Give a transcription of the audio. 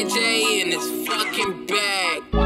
JJ in his fucking bag.